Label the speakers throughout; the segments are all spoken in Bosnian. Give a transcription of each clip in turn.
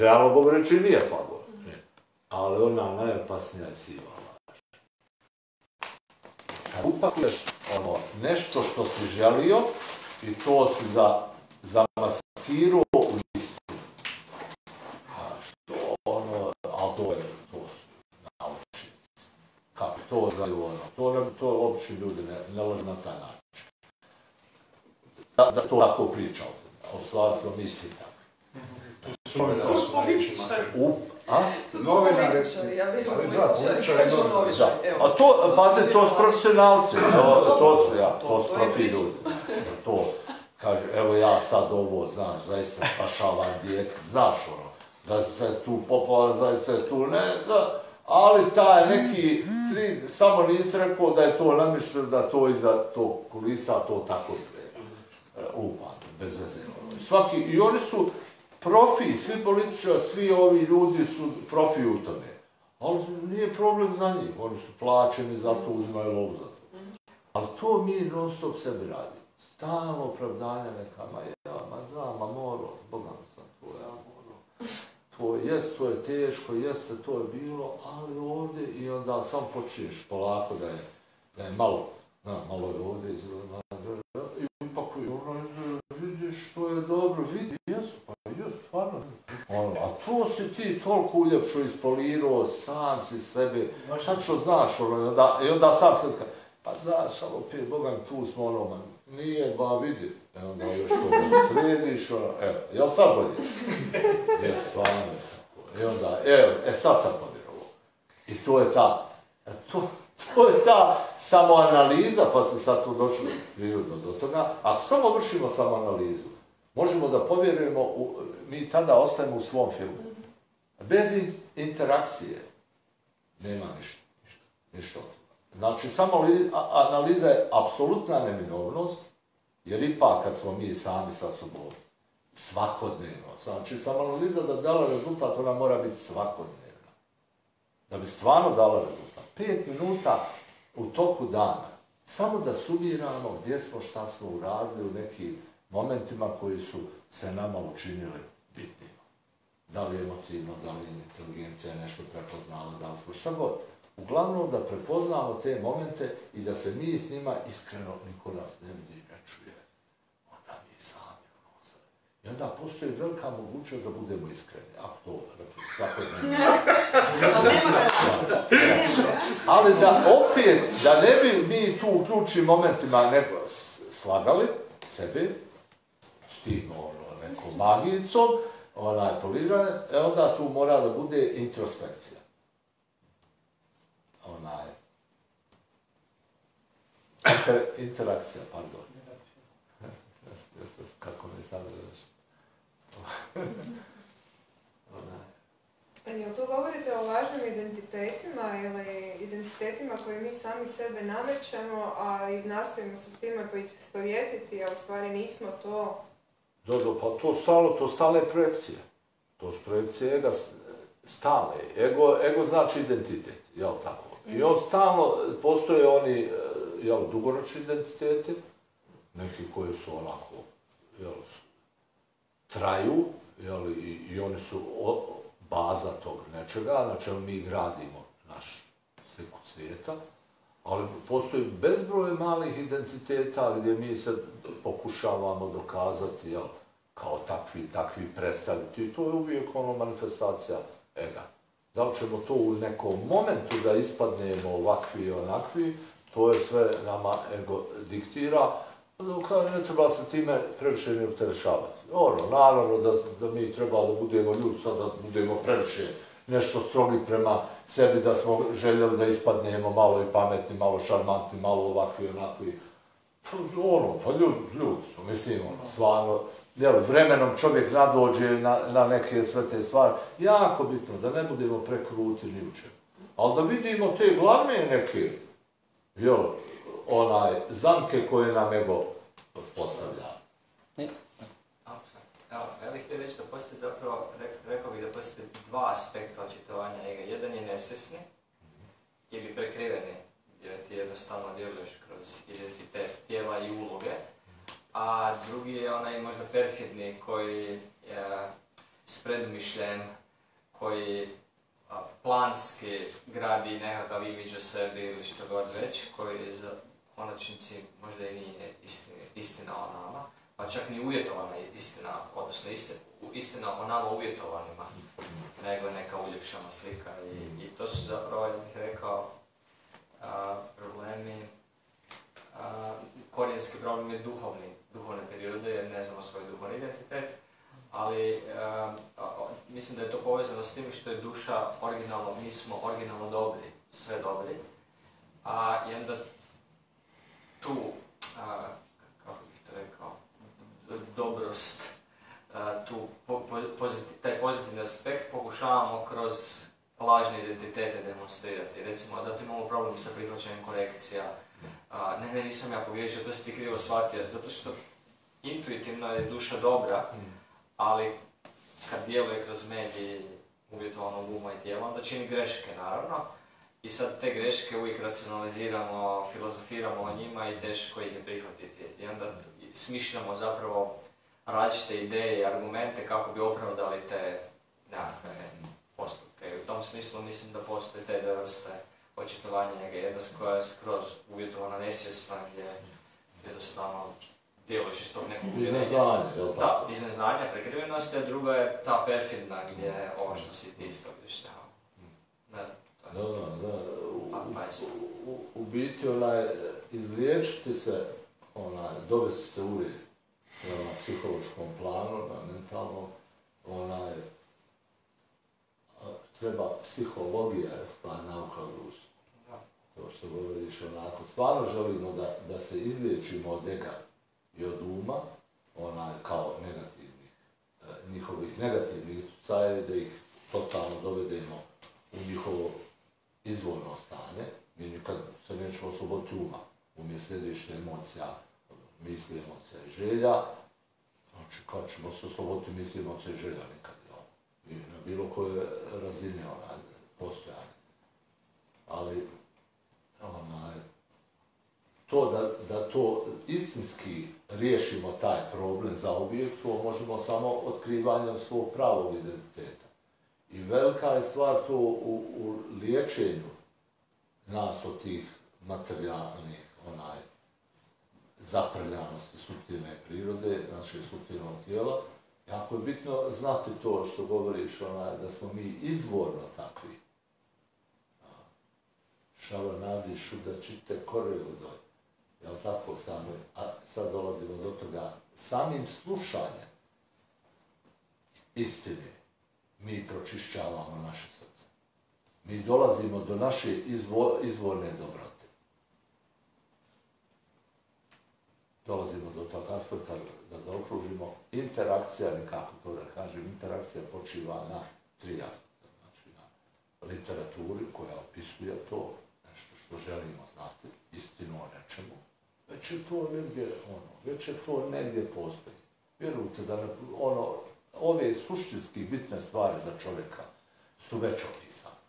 Speaker 1: realno govoreći nije slabo. Ali ona najopasnija je siva laž. Kad upakuješ ono, nešto što si želio i to si za, za u istinu. A što ono, ali to je, to su naučnici. Kako to znaju ono, to, ne, to opći ljudi ne, ne lože na taj način. Da, da to tako pričao, o, u stvari smo misli tako. U, a?
Speaker 2: To
Speaker 3: Ali da,
Speaker 2: političari,
Speaker 1: Da.
Speaker 2: evo.
Speaker 1: A to, pazi, to su profesionalci, to, to su, ja, to
Speaker 2: To-
Speaker 1: su
Speaker 2: to je
Speaker 1: profi ljudi. To, kaže, evo ja sad ovo, znaš, zaista spašavam dijete, znaš ono, da se tu popala, zaista je tu, ne, da, ali taj neki, tri, samo nisi rekao da je to namišljeno, da to iza tog kulisa, to tako izgleda. Upan, bez veze. Svaki, i oni su profi, svi političari, svi ovi ljudi su profi u tome. Ali nije problem za njih, oni su plaćeni za to, uzimaju lovu za to. Ali to mi non stop sebi radimo. Stalno opravdanje neka, ma ja, ma znam, ma moro, Boga sam to, ja moro. To jest, to je teško, jeste, to je bilo, ali ovdje i onda sam počinješ polako da je, da je malo, na, malo je ovdje izgleda, i upakuju ono, vidiš što je dobro, vidi, jesu, pa jesu, stvarno. Ono, a to si ti toliko uljepšo ispolirao, sam si sebe, sad što znaš, ono, i onda, i onda sam se kaže, pa znaš, ali opet, Boga tu smo ono, man, nije, ba vidi, e onda još ovo središ, ono, evo, jel sad bolje? Je, stvarno. I onda, evo, e sad sam povjerovao. I to je ta, e, to, to je ta samoanaliza, pa se sad smo došli prirodno do toga. Ako samo vršimo samoanalizu, možemo da povjerujemo, u, mi tada ostajemo u svom filmu. Bez interakcije nema ništa, ništa, ništa. Znači, samo analiza je apsolutna neminovnost, jer ipak kad smo mi sami sa sobom svakodnevno, znači samo analiza da bi dala rezultat, ona mora biti svakodnevna. Da bi stvarno dala rezultat. Pet minuta u toku dana, samo da sumiramo gdje smo, šta smo uradili u nekim momentima koji su se nama učinili. Da li je emotivno, da li je inteligencija nešto prepoznala, da li smo šta god. Uglavnom da prepoznamo te momente i da se mi s njima iskreno, niko nas ne vidi, ne čuje, onda mi sami ono sve. I onda postoji velika mogućnost da budemo iskreni. Ako to svakodnevno.
Speaker 4: Ali garancije. Nema garancije.
Speaker 1: Ali da opet, da ne bi mi tu u ključnim momentima neko s- slagali sebi, s tim ono, nekom magijicom, onaj poliranje, e onda tu mora da bude introspekcija. Onaj, inter, interakcija, pardon. Kako mi sad gledaš? Onaj,
Speaker 5: E, Jel tu govorite o važnim identitetima ili identitetima koje mi sami sebe namećemo, a i nastojimo se s time poistovjetiti, a u stvari nismo to?
Speaker 1: Dobro, pa to stalo, to stale projekcije. To su projekcije ega stale. Ego, ego znači identitet, jel tako? I on stalno, postoje oni, e, jel, dugoročni identiteti, neki koji su onako, jel, traju, jel, i, i oni su o, baza tog nečega, na čemu mi gradimo naš sliku svijeta, ali postoji bezbroj malih identiteta gdje mi se pokušavamo dokazati, jel, kao takvi, takvi predstaviti. I to je uvijek ono manifestacija ega. Da li ćemo to u nekom momentu da ispadnemo ovakvi i onakvi, to je sve nama ego diktira, Ono, ne treba se time previše ne opterešavati. Ono, naravno da, da mi treba da budemo ljudi, sad da budemo previše nešto strogi prema sebi, da smo željeli da ispadnemo malo i pametni, malo šarmantni, malo ovakvi i onakvi. Pa, ono, pa ljudi, ljudi smo, mislim, ono, stvarno, jel, vremenom čovjek nadođe na, na neke sve te stvari. Jako bitno, da ne budemo prekruti ni u čemu. Ali da vidimo te glavne neke, jel, onaj, zamke koje nam ego postavlja.
Speaker 6: Evo, ja bih te već da postoji zapravo, rekao bih da postoje dva aspekta očitovanja ega. Jedan je nesvesni ili prekriveni, jer ti jednostavno djeluješ kroz identitet tijela i uloge, a drugi je onaj možda perfidni koji je s predumišljem, koji a, planski gradi nekakav imidž o sebi ili što god već, koji za konačnici možda i nije istina, istina o nama, pa čak ni uvjetovana istina, odnosno istina, istina o nama uvjetovanima, nego neka uljepšana slika. I, i to su zapravo, ja bih rekao, a, problemi, a, korijenski problem je duhovni, duhovne prirode, jer ne znamo svoj duhovni identitet, ali a, a, mislim da je to povezano s tim što je duša originalno, mi smo originalno dobri, sve dobri, a i onda tu, a, kako bih to rekao, mudrost, tu po, po, pozitiv, taj pozitivni aspekt pokušavamo kroz lažne identitete demonstrirati. Recimo, zato imamo problem sa prihvaćanjem korekcija. A, ne, ne, nisam ja pogriješio, to si ti krivo shvatio, zato što intuitivno je duša dobra, ali kad djeluje kroz mediji uvjetovanog uma i tijela, onda čini greške, naravno. I sad te greške uvijek racionaliziramo, filozofiramo o njima i teško ih je prihvatiti. I onda smišljamo zapravo različite ideje i argumente kako bi opravdali te nekakve postupke. I u tom smislu mislim da postoje te dve vrste očitovanja njega. Jedna koja je skroz uvjetovana nesvjesna gdje jednostavno djeluješ iz tog nekog uvjerenja. Da, iz neznanja, prekrivenosti, a druga je ta perfidna gdje je ovo što si ti isto objašnjavao. Ne, to
Speaker 1: Da, da, da. U,
Speaker 6: Pa, pa sad.
Speaker 1: u, u biti, onaj, izliječiti se, onaj, dovesti se u red na psihološkom planu, na mentalnom, onaj, treba psihologija, je stvar nauka.
Speaker 6: Da.
Speaker 1: To što govoriš, onako, stvarno želimo da, da se izliječimo od ega i od uma, onaj, kao negativnih, e, njihovih negativnih utjecaja da ih totalno dovedemo u njihovo izvorno stanje, mi nikad se nećemo osloboditi uma, um je središte emocija, misli, emocija želja, znači kad ćemo se osloboditi misli, emocija želja nikad, ja. I na bilo koje razine ona postojanja. Ali, onaj, to da, da to istinski riješimo taj problem za uvijek, to možemo samo otkrivanjem svog pravog identiteta. I velika je stvar to u, u liječenju nas od tih materijalnih, zaprljanosti suptilne prirode, našeg subtilnog tijela. Jako je bitno znati to što govoriš, ona, da smo mi izvorno takvi. Šava nadi šuda čite kore u doj. Jel tako sami? A sad dolazimo do toga. Samim slušanjem istine mi pročišćavamo naše srce. Mi dolazimo do naše izvo, izvorne dobrote. Dolazimo do tog aspekta da zaokružimo interakcija, nekako to da kažem, interakcija počiva na tri aspekta. Znači na literaturi koja opisuje to, nešto što želimo znati, istinu o nečemu, već je to negdje, ono, već je to negdje postoji. Vjerujte da ono, ove suštinski bitne stvari za čovjeka su već opisane.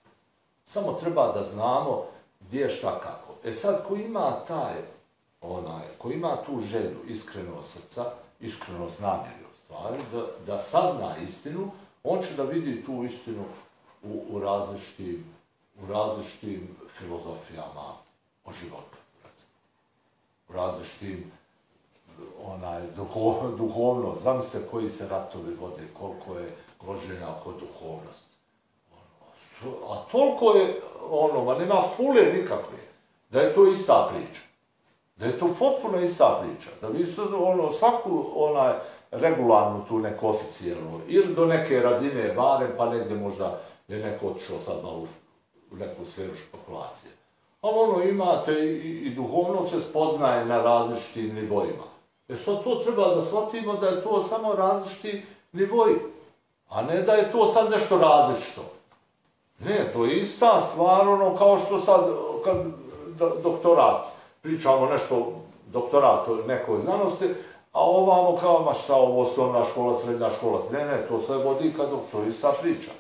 Speaker 1: Samo treba da znamo gdje šta kako. E sad, ko ima taj, onaj, ko ima tu želju, iskreno srca, iskreno namjeri u stvari, da, da sazna istinu, on će da vidi tu istinu u, u različitim, u različitim filozofijama o životu. U različitim onaj, duho, duhovno, znam se koji se ratovi vode, koliko je groženja oko duhovnosti. Ono, A toliko je, ono, ma nema fule nikakve, da je to ista priča. Da je to potpuno ista priča. Da vi sad, ono, svaku, onaj, regularnu tu neku oficijelnu, ili do neke razine barem, pa negdje možda je neko otišao sad malo u, neku sferu špekulacije. Ali ono, imate i, i duhovno se spoznaje na različitim nivoima. E sad to treba da shvatimo da je to samo različiti nivoji, a ne da je to sad nešto različito. Ne, to je ista stvar, ono kao što sad, kad da, doktorat, pričamo nešto, doktorat ili nekoj znanosti, a ovamo kao, ma šta ovo, osnovna škola, srednja škola, ne, ne, to sve vodi ka doktorista priča.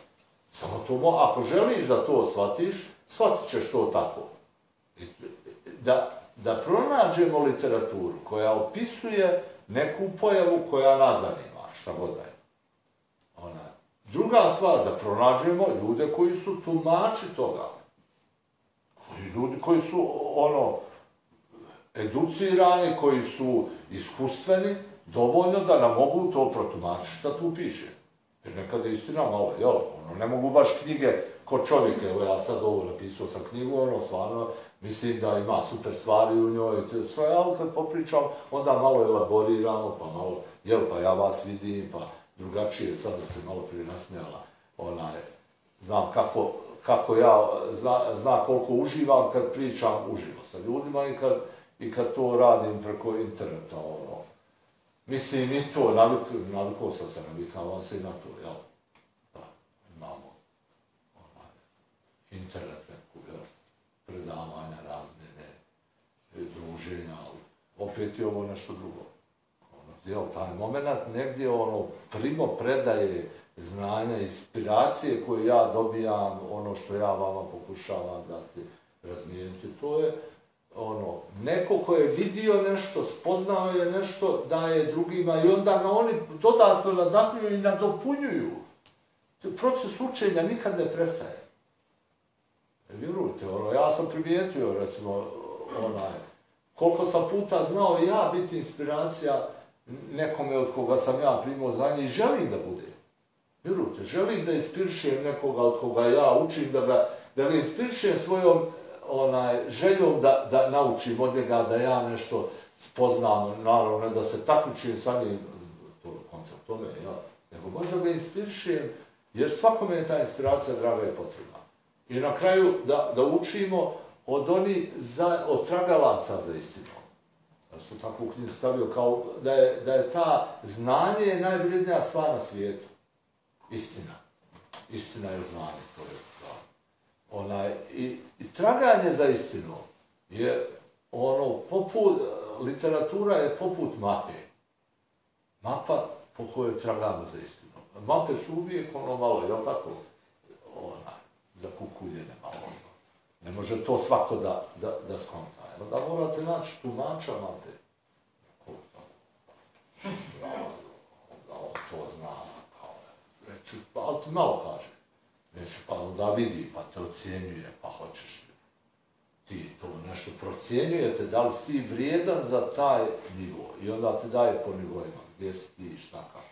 Speaker 1: Samo to, mo- ako želiš da to shvatiš, shvatit ćeš to tako. Da, da pronađemo literaturu koja opisuje neku pojavu koja nas zanima, šta god da je. Ona, Druga stvar, da pronađemo ljude koji su tumači toga. Ljudi koji su, ono, educirani, koji su iskustveni, dovoljno da nam mogu to protumačiti šta tu piše. Jer nekada je istina malo, jel? Ono, ne mogu baš knjige ko čovjek, evo ja sad ovo napisao sam knjigu, ono, stvarno, mislim da ima super stvari u njoj, sve, ali kad popričam, onda malo elaboriramo, pa malo, jel, pa ja vas vidim, pa drugačije, sad da se malo prije nasmijala, onaj, znam kako, kako ja, zna, zna koliko uživam kad pričam uživo sa ljudima i kad, i kad to radim preko interneta, ono, Mislim, i to, navik, navikao sam se, navikavam se i na to, jel? Da, imamo onaj, internet neku, jel? Predavanja, razmjene, druženja, ali opet je ovo nešto drugo. Ono, jel, taj moment negdje ono primo predaje znanja, inspiracije koje ja dobijam, ono što ja vama pokušavam dati, razmijeniti, to je ono, neko ko je vidio nešto, spoznao je nešto, daje drugima i onda ga oni dodatno nadatljuju i nadopunjuju. Proces učenja nikad ne prestaje. E, vjerujte, ono, ja sam primijetio, recimo, onaj, koliko sam puta znao ja biti inspiracija nekome od koga sam ja primao znanje i želim da bude. Vjerujte, želim da inspirišem nekoga od koga ja učim, da ga, da ga inspirišem svojom onaj, željom da, da naučim od njega, da ja nešto spoznam, naravno, da se takmičim sa njim, to koncept tome, ja, nego možda ga inspirišem, jer svakome je ta inspiracija draga i potrebna. I na kraju da, da učimo od oni za, od tragalaca za istinu. Ja sam tako u knjizi stavio kao da je, da je ta znanje najvrednija stvar na svijetu. Istina. Istina je znanje. To je onaj, i, i traganje za istinu je ono, poput, literatura je poput mape. Mapa po kojoj tragamo za istinu. Mape su uvijek ono malo, jel tako, ona, za kukuljene malo. Ono. Ne može to svako da, da, da skonta. Jel? Da morate naći tumača mape. Da on to zna. Kao, reći, pa, ali ti malo kaže. Već pa onda vidi, pa te ocjenjuje, pa hoćeš ti to nešto procjenjujete, da li si vrijedan za taj nivo? I onda te daje po nivoima, gdje si ti, šta kako.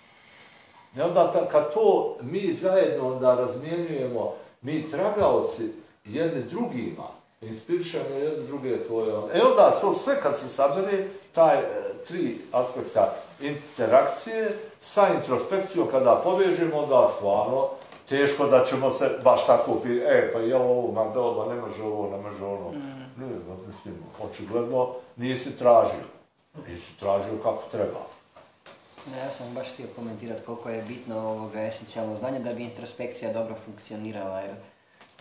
Speaker 1: I onda ta, kad to mi zajedno onda razmjenjujemo, mi tragaoci jedni drugima, inspirišemo jedne druge tvoje, ono. e onda to sve kad se sabere, taj e, tri aspekta interakcije sa introspekcijom, kada povežemo, onda stvarno teško da ćemo se baš tako pi, e, pa je ovo, ma dobro, ne može ovo, ne može ono. Mm. Ne, mislim, očigledno nisi tražio. Nisi tražio kako treba.
Speaker 3: Ne, ja sam baš htio komentirati koliko je bitno ovoga esencijalno znanje da bi introspekcija dobro funkcionirala. Jer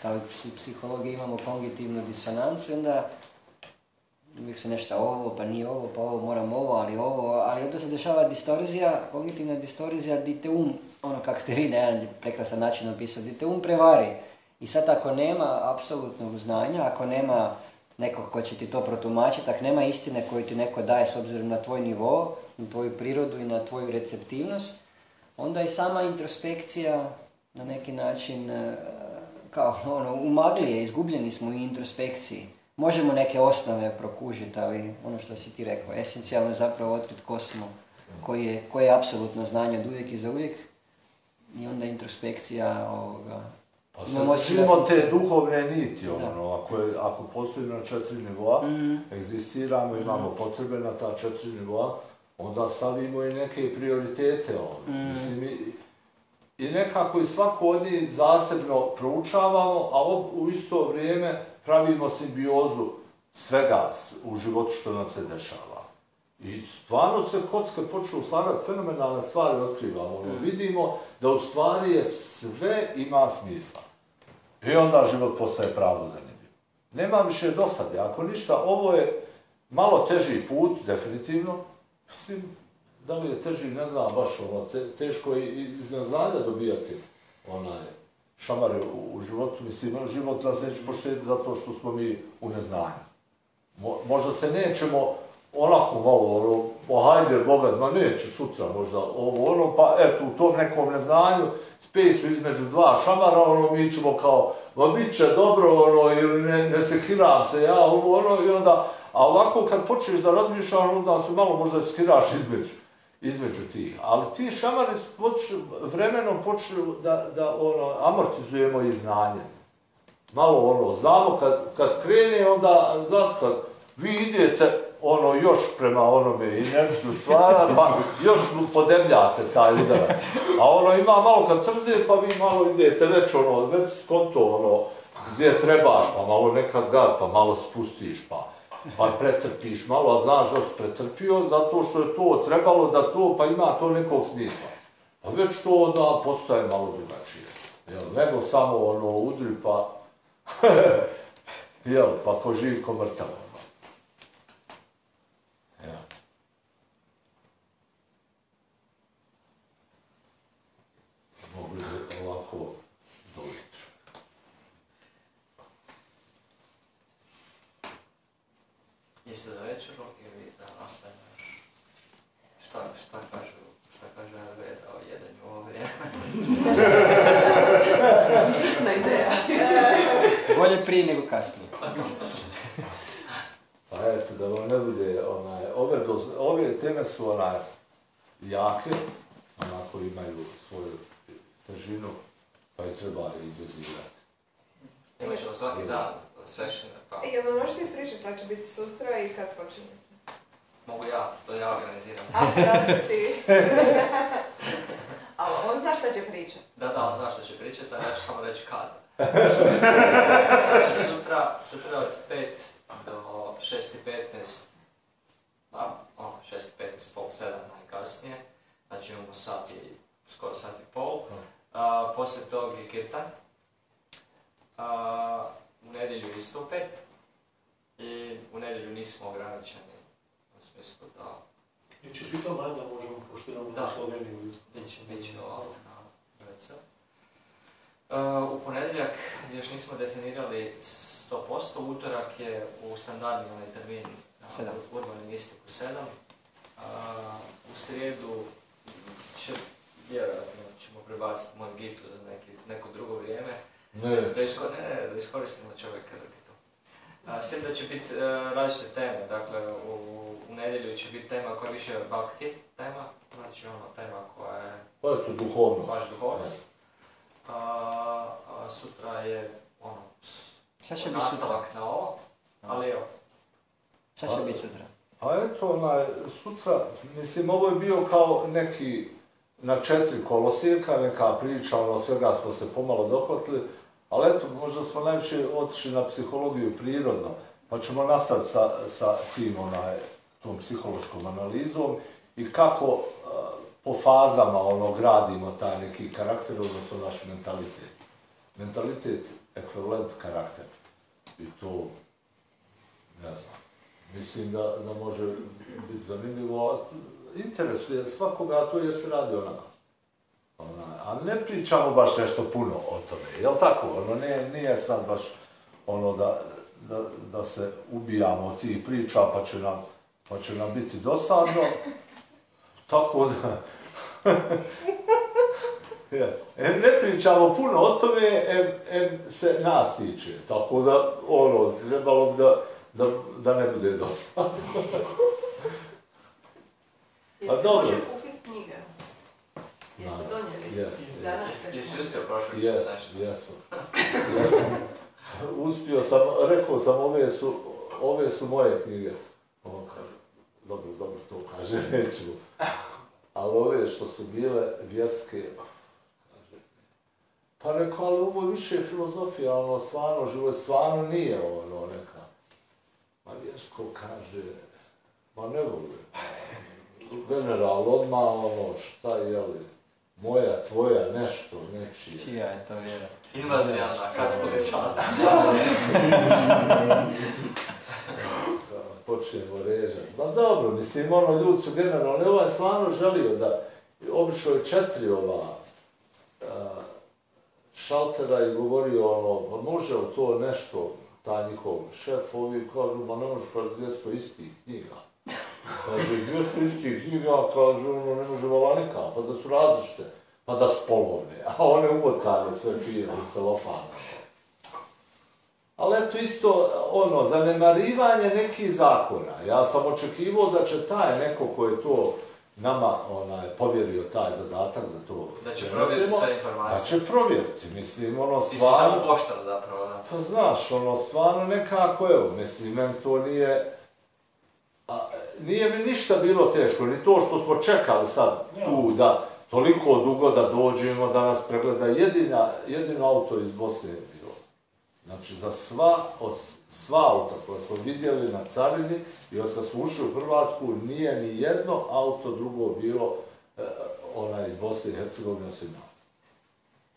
Speaker 3: kao i psihologija imamo kognitivnu disonancu, onda uvijek se nešto ovo, pa nije ovo, pa ovo, moram ovo, ali ovo, ali onda se dešava distorzija, kognitivna distorzija, di te um ono kako ste vi na jedan prekrasan način opisali, gdje te um prevari. I sad ako nema apsolutnog znanja, ako nema nekog ko će ti to protumačiti, ako nema istine koju ti neko daje s obzirom na tvoj nivo, na tvoju prirodu i na tvoju receptivnost, onda i sama introspekcija na neki način e, kao ono, umaglije, izgubljeni smo u introspekciji. Možemo neke osnove prokužiti, ali ono što si ti rekao, esencijalno je zapravo otkriti ko smo, koji je, koje je apsolutno znanje od uvijek i za uvijek, i onda introspekcija ovoga.
Speaker 1: Pa sad te duhovne niti, ono, ako, je, ako postoji na četiri nivoa, mm. egzistiramo, imamo mm. potrebe na ta četiri nivoa, onda stavimo i neke prioritete, ono. Mm. Mislim, i, i nekako i svako od njih zasebno proučavamo, a u isto vrijeme pravimo simbiozu svega u životu što nam se dešava. I stvarno se kocka počnu slagati, fenomenalne stvari otkrivamo. Ono, mm. Vidimo da u stvari je sve ima smisla. I onda život postaje pravo zanimljiv. Nema više dosade. Ako ništa, ovo je malo teži put, definitivno. Mislim, da li je teži, ne znam, baš ono, te, teško je iz neznanja dobijati onaj šamare u, u životu. Mislim, život nas neće poštediti zato što smo mi u neznanju. Mo, možda se nećemo onako malo, ono, pa hajde, bogat, ma neće sutra možda ovo, ono, pa eto, u tom nekom neznanju, space između dva šamara, ono, mi ćemo kao, ma bit će dobro, ono, ili ne, ne sekiram se ja, ovo, ono, i onda, a ovako kad počneš da razmišljaš, onda se malo možda skiraš između, između tih. Ali ti šamari počnu, vremenom počnu da, da ono, amortizujemo i znanje. Malo ono, znamo kad, kad krene, onda, znate, kad vi idete, ono još prema onome inerciju stvara, pa još mu podebljate taj udarac. A ono ima malo kad trzne, pa vi malo idete već ono, već skonto ono, gdje trebaš, pa malo nekad ga, pa malo spustiš, pa pa pretrpiš malo, a znaš da si pretrpio, zato što je to trebalo da to, pa ima to nekog smisla. Pa već to onda postaje malo drugačije. Jel, nego samo ono udri pa, jel, pa ko živ, ko mrtav. ono. Jel. Mogli bi ovako do ujutru.
Speaker 6: Jeste za večeru ili da nastavimo još? Šta, šta kažu, šta kaže Veda o jedanju u ovo vrijeme?
Speaker 4: Izvrsna ideja.
Speaker 3: Bolje prije nego kasnije.
Speaker 1: Pa eto, da vam ne bude onaj, overdoz, ove teme su onaj, jake, onako imaju svoju težinu, pa je treba i dozirati.
Speaker 6: Imat ćemo svaki dan session, pa
Speaker 5: Jel nam možete ispričati šta će biti sutra i kad počinjete?
Speaker 6: mogu ja, to ja organiziram.
Speaker 5: A, da ti.
Speaker 4: Ali on zna šta će pričati.
Speaker 6: Da, da, on zna što će pričati, a ja ću samo reći kad. Znači sutra, sutra od 5 do 6.15, a, ono, 6.15, pol 7 najkasnije, znači imamo sat i, skoro sat i pol. A, poslije tog je kirtan. A, u nedjelju isto u pet. I u nedjelju nismo ograničeni, u smislu da
Speaker 2: Neće pitao manje da možemo, pošto imamo
Speaker 6: Da.
Speaker 2: na Sloveniju.
Speaker 6: Bit će, bit će ovako na WC. Uh, u ponedjeljak još nismo definirali 100%, utorak je u standardni onaj termin uh, urbanistiku 7. Uh, u srijedu će, vjerojatno ćemo prebaciti moj gitu za neki, neko drugo vrijeme,
Speaker 1: Ne,
Speaker 6: da, isko, ne, ne, da iskoristimo čovjeka dok je to. A, s tim da će biti uh, različite teme, dakle u, u nedjelju će biti tema koja je više bakti tema, znači ono tema koja je
Speaker 1: pa je to duhovno.
Speaker 6: baš duhovnost. A, a sutra je ono,
Speaker 3: Šta će biti sutra?
Speaker 6: nastavak na ovo, ali evo,
Speaker 3: Šta će biti sutra?
Speaker 1: A eto, onaj, sutra, mislim, ovo je bio kao neki na četiri kolosijeka, neka priča, ono, svega smo se pomalo dohvatili, ali eto, možda smo najviše otišli na psihologiju prirodno, pa ćemo nastaviti sa, sa tim, onaj, tom psihološkom analizom i kako po fazama, ono, gradimo taj neki karakter, odnosno naš mentalitet. Mentalitet, ekvivalent karakter. I to, ne znam, mislim da, da može biti zanimljivo. Interesuje svakoga, a to je se radi onako. Ona, a ne pričamo baš nešto puno o tome, jel tako? Ono, ne, nije sad baš ono da, da, da se ubijamo ti priča pa će nam, pa će nam biti dosadno. Tako da... Je. Em ne pričamo puno o tome, em, em se nas tiče. Tako da, ono, trebalo bi da, da, da ne bude dosadno.
Speaker 4: Jesi
Speaker 1: Pa dobro.
Speaker 4: može kupiti knjige? Jeste
Speaker 1: Da.
Speaker 4: donijeli?
Speaker 1: Jes,
Speaker 6: jesi, jesi uspio prošli
Speaker 1: Jes,
Speaker 6: znači.
Speaker 1: jesu. Jesam. Uspio sam, rekao sam, ove su, ove su moje knjige. On kaže, dobro, dobro, to kaže, neću. Ali ove što su bile vjerske, pa rekao, ali ovo je više filozofija, ono, stvarno, život stvarno nije ono, neka. Ma vjersko kaže, ma ne volim. General, odmah ono, šta je li, moja, tvoja, nešto, nečije.
Speaker 3: Čija je to vjera?
Speaker 6: Invazija na katoličana.
Speaker 1: počnemo režati. Ma dobro, mislim, ono, ljudi su generalno, ovaj je stvarno želio da, obišao je četiri ova a, šaltera i govorio ono, pa može li to nešto, taj njihov šef, ovi kažu, ma ne može, pa gdje su istih knjiga. Kaže, gdje su istih knjiga, kažu, ono, ne može valanika, pa da su različite, pa da su polovne, a one umotane sve fino u celofanu. Ali eto isto, ono, zanemarivanje nekih zakona. Ja sam očekivao da će taj neko ko je to nama onaj, povjerio taj zadatak da to
Speaker 6: Da će provjeriti sve
Speaker 1: Da
Speaker 6: informacije.
Speaker 1: će provjeriti, mislim, ono,
Speaker 6: Ti si samo
Speaker 1: stvarno...
Speaker 6: poštar zapravo, da.
Speaker 1: Pa znaš, ono, stvarno nekako, evo, mislim, meni to nije... A, nije mi ništa bilo teško, ni to što smo čekali sad tu da toliko dugo da dođemo, da nas pregleda. Jedina, jedino auto iz Bosne. Znači, za sva, os, sva auta koja smo vidjeli na carini i od kad smo ušli u Hrvatsku, nije ni jedno auto drugo bilo e, ona iz Bosne i Hercegovine osim nas.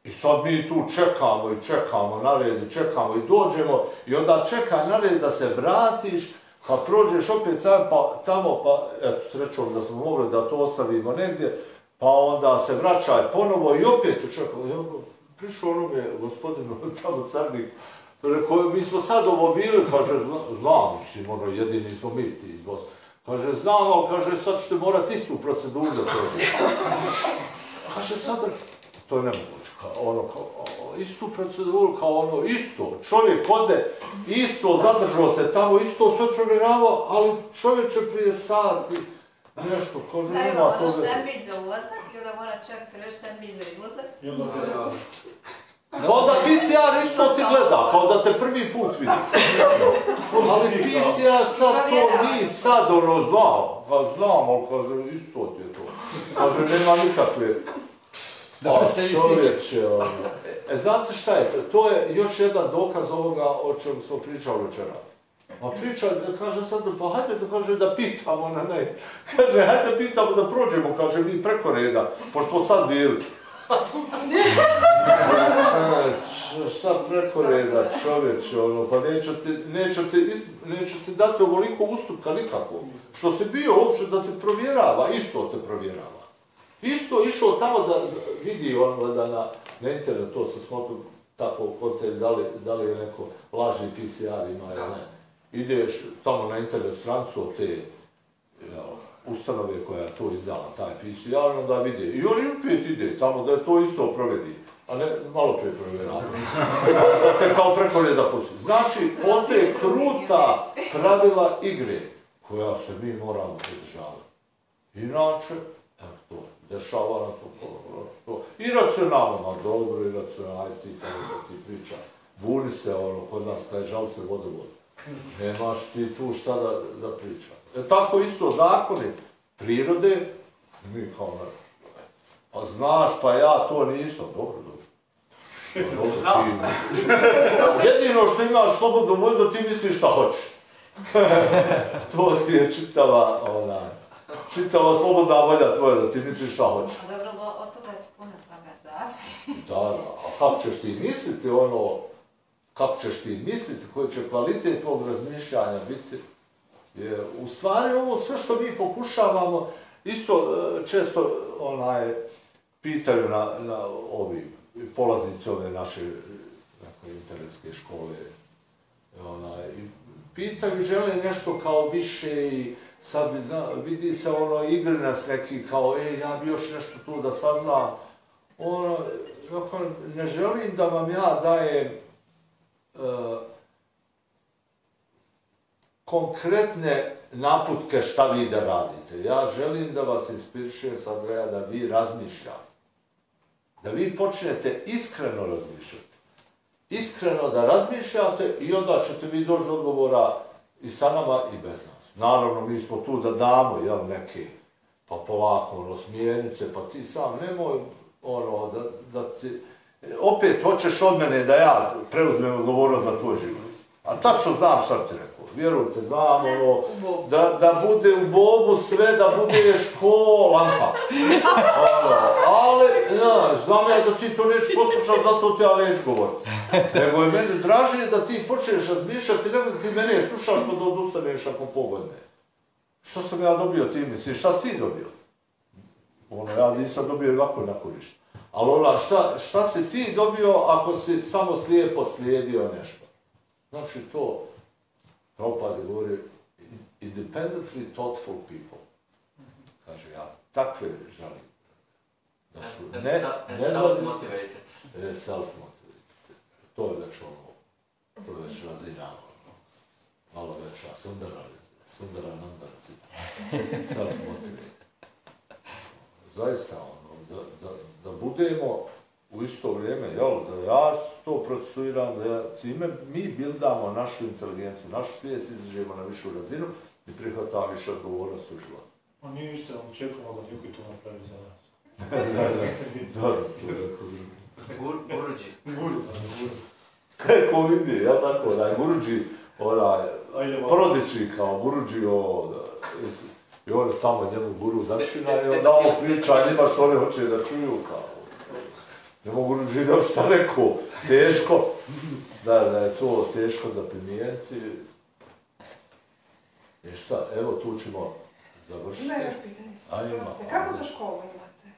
Speaker 1: I sad mi tu čekamo i čekamo na red i čekamo i dođemo i onda čeka na red da se vratiš, pa prođeš opet sam, pa, tamo, pa eto, srećom da smo mogli da to ostavimo negdje, pa onda se vraćaj ponovo i opet čekamo. I ono, prišao onome gospodinu tamo carnik, rekao, mi smo sad ovo bili, kaže, "Zna- znam, mislim, ono, jedini smo mi ti iz Bosne. Kaže, znam, ali kaže, sad ćete morati istu proceduru da prođete. Kaže, sad, to je nemoguće, kao, ono, kao, istu proceduru, kao ono, isto, čovjek ode, isto, zadržao se tamo, isto sve provjeravao, ali čovjek će prije sati, nešto, kaže,
Speaker 7: Da,
Speaker 1: nema to
Speaker 7: ono
Speaker 1: veze.
Speaker 7: štambilj za ulazak i onda mora čak reći štambilj za izlazak.
Speaker 2: I onda
Speaker 6: Da,
Speaker 1: Kao da PCR isto ti gleda, kao da te prvi put vidi. Ali PCR sad to mi sad ono znao, pa znam, ali kaže, isto ti je to. Kaže, nema nikakve...
Speaker 3: Dobro
Speaker 1: A,
Speaker 3: ste vi
Speaker 1: čovječe, ono. E, znate šta je to? To je još jedan dokaz ovoga o čemu smo pričali večera. Pa priča, da kaže sad, pa hajde da kaže da pitamo na ne. Kaže, hajde pitamo da prođemo, kaže mi preko reda, pošto sad bili. Šta preko reda, čovječe, ono, pa neću ti, neću ti, neću ti dati ovoliko ustupka nikako. Što se bio uopće da te provjerava, isto te provjerava. Isto išao tamo da vidi on da na, na internet to se smo tako kontent, da li, da li je neko lažni PCR ima ili ne. Ideš tamo na internet strancu te jel, ustanove koja je to izdala, taj PCR, onda vidi. I on i opet ide tamo da je to isto provjeri. A ne, malo prije provjerava. da te kao preko reda pusti. Znači, postoje kruta pravila igre koja se mi moramo pridržavati. Inače, evo to, dešava na to, to, to. Iracionalno, ma dobro, iracionalno, aj ti tamo da ti priča. Buni se, ono, kod nas, kaj žal se vodovod. Nemaš ti tu šta da, da priča. E tako isto zakoni prirode, mi kao ne. Pa znaš, pa ja to nisam, dobro, dobro. Pa dobro, ti- Jedino što imaš slobodnu volju da ti misliš šta hoćeš. to ti je čitava, onaj, čitava slobodna volja tvoja da ti misliš šta hoćeš.
Speaker 7: A dobro, od toga ti puno toga zavisi.
Speaker 1: Da, da, a kako ćeš ti misliti ono, kako ćeš ti misliti, koji će kvalitet tvog razmišljanja biti, je u stvari ovo sve što mi pokušavamo, isto e, često onaj, pitaju na, na ovi polaznici ove naše nekoj internetske škole, onaj, pitaju, žele nešto kao više i sad zna, vidi se ono igre nas neki kao, e, ja bi još nešto tu da saznam. Ono, ne želim da vam ja dajem uh, konkretne naputke šta vi da radite. Ja želim da vas inspirišem sad greja da vi razmišljate. Da vi počnete iskreno razmišljati. Iskreno da razmišljate i onda ćete vi doći do odgovora i sa nama i bez nas. Naravno, mi smo tu da damo jel, neke, pa polako, ono, smjernice, pa ti sam nemoj, ono, da, da ti... Opet hoćeš od mene da ja preuzmem odgovornost za tvoj život. A tačno znam šta ti rekao. Vjerujte, znam, ono, da, da bude u Bogu sve, da budeš ko lampa. Ono, ali, znaš, znam ja da ti to neću poslušati, zato ti ja neću govoriti. Nego je meni dražije da ti počneš razmišljati, nego da ti mene slušaš pa da odustaneš ako pogodne. Što sam ja dobio ti misliš, šta si ti dobio? Ono, ja nisam dobio ovako na ništa. Ali ona, šta, šta si ti dobio ako si samo slijepo slijedio nešto? Znači to, Prabhupada govori, independently thoughtful people. Kaže, ja takve želim. Da su
Speaker 6: And,
Speaker 1: ne,
Speaker 6: and
Speaker 1: ne
Speaker 6: self-motivated.
Speaker 1: E, self-motivated. To je već ono, to je već razina, ono, malo veća, sundara, sundara nanda razina. Self-motivated. Zaista, ono, da, da, da budemo u isto vrijeme, jel, da ja to procesuiram, da ja, cime mi bildamo našu inteligenciju, našu svijest izražemo na višu razinu i prihvatamo više odgovornost u životu.
Speaker 2: On nije ništa, on čekamo da neki to napravi za nas.
Speaker 1: da, da, da, to je tako
Speaker 6: Gur, guruđi.
Speaker 2: Guru, guru.
Speaker 1: Kako vidi, jel tako, da je Guruđi, onaj, porodični kao Guruđi, o, da, i on je tamo njemu guru dašina i onda ono priča njima što oni hoće da čuju kao. Ne mogu da šta rekao, teško, da, da je to teško za primijeniti. I šta, evo tu ćemo završiti.
Speaker 5: Ima još pitanje,
Speaker 1: A, ima.
Speaker 5: prostite. Kako to školu imate?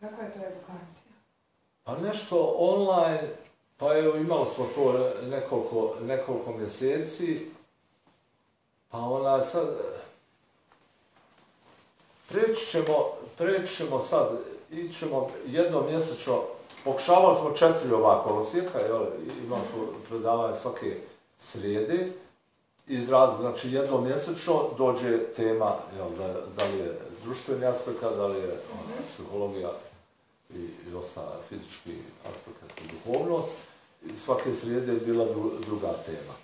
Speaker 5: Kako je to edukacija?
Speaker 1: Pa nešto online, pa evo imali smo to nekoliko, nekoliko mjeseci, pa ona sad, preći ćemo, preći ćemo sad, ićemo jednom mjesečno, pokušavali smo četiri ova kolosijeka, jel, imali smo predavanje svake srijede, izraz, znači jednom mjesečno dođe tema, jel, da, da li je društveni aspekt, da li je ona, psihologija, i, i ostala fizički aspekt i duhovnost. I svake srijede je bila dru, druga tema.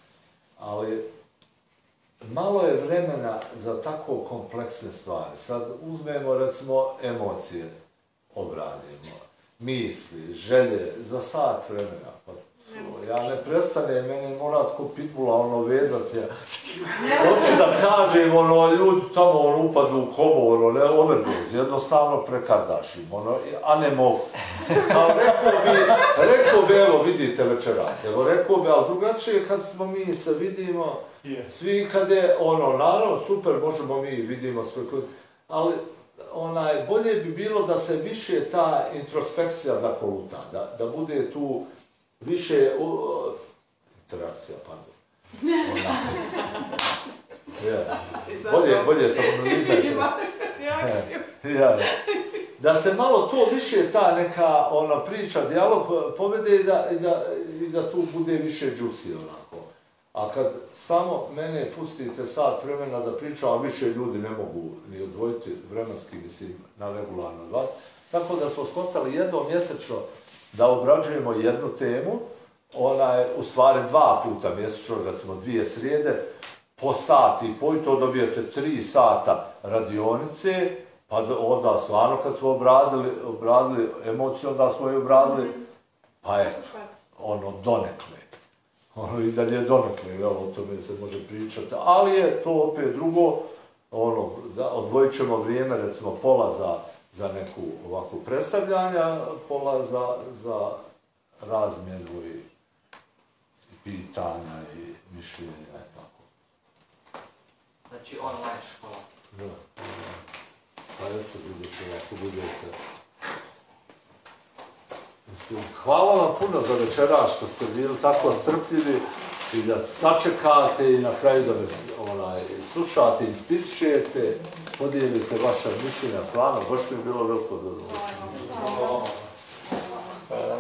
Speaker 1: Ali malo je vremena za tako kompleksne stvari. Sad uzmemo recimo emocije, obradimo, misli, želje za sat vremena. Pa, to, ja ne prestanem, mene mora tko pitbula ono vezati. Ja. Hoću da kažem, ono, ljudi tamo ono, upadu u komu, ono, ne overdoz, jednostavno prekardašim, ono, a ne mogu. A rekao bi, rekao bi, evo, vidite večeras, evo, rekao bi, ali drugačije kad smo mi se vidimo,
Speaker 2: Je.
Speaker 1: svi kad je, ono, naravno, super, možemo mi vidimo sve, ali onaj, bolje bi bilo da se više ta introspekcija zakoluta, da, da bude tu više u, interakcija, pardon. Ona, ja. Bolje, bolje sam analiza. Ja. Da se malo to više ta neka ona priča, dijalog povede i da, i da, i da tu bude više džusi onako. A kad samo mene pustite sat vremena da pričam, a više ljudi ne mogu ni odvojiti vremenski, mislim, na regularno od vas. Tako da smo skontali jednom mjesečno da obrađujemo jednu temu, ona je u stvari dva puta mjesečno, recimo dvije srijede, po sati i po i to dobijete tri sata radionice, pa onda stvarno kad smo obradili, obradili emociju, onda smo je obradili, pa eto, ono, donekle. Ono, i dalje donekle, jel, o tome se može pričati, ali je to opet drugo, ono, da, odvojit ćemo vrijeme, recimo, pola za, za neku ovakvu predstavljanja, pola za, za razmjenu i, i pitanja i mišljenja i tako.
Speaker 6: Znači online škola.
Speaker 1: Da. Pa eto, vidite, ako budete. Hvala vam puno za večeras što ste bili tako strpljivi i da sačekate i na kraju da me onaj, slušate, inspirišete, podijelite vaša mišljenja s vama, baš mi je bilo veliko zadovoljstvo.
Speaker 5: Hvala.